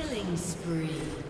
Killing spree.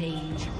Rampage.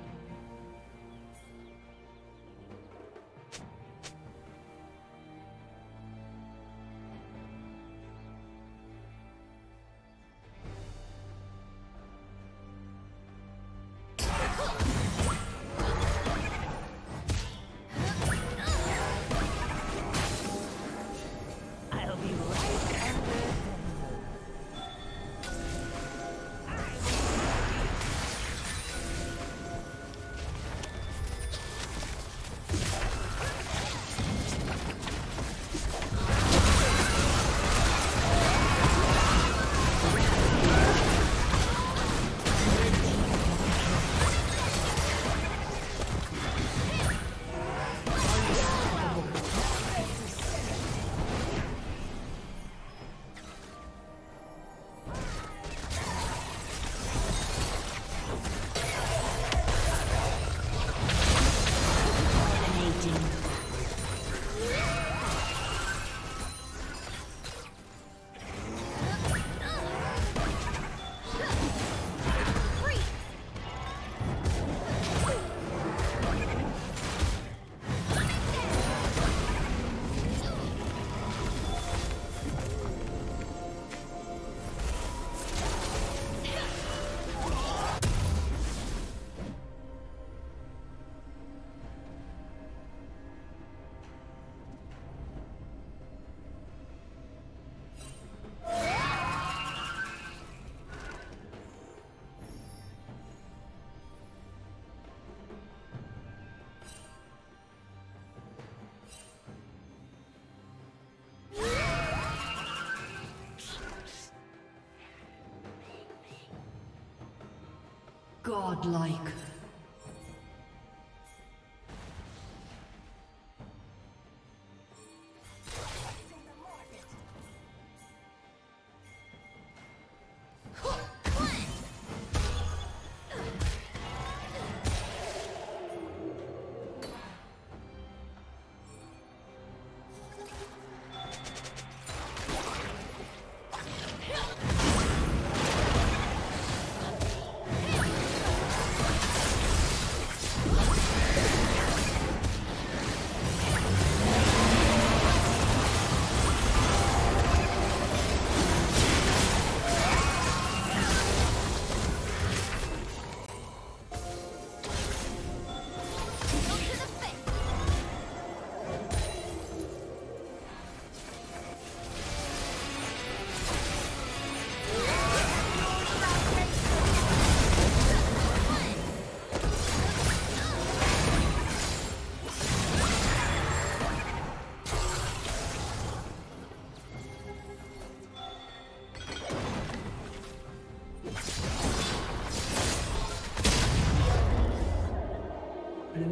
Godlike.